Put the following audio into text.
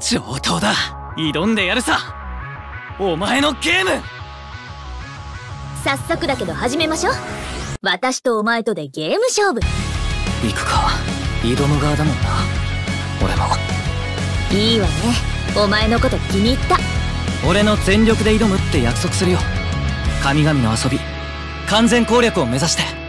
上等だ。挑んでやるさ。お前のゲーム。早速だけど始めましょう。私とお前とでゲーム勝負。行くか。挑む側だもんな。俺も。いいわね。お前のこと気に入った。俺の全力で挑むって約束するよ。神々の遊び。完全攻略を目指して。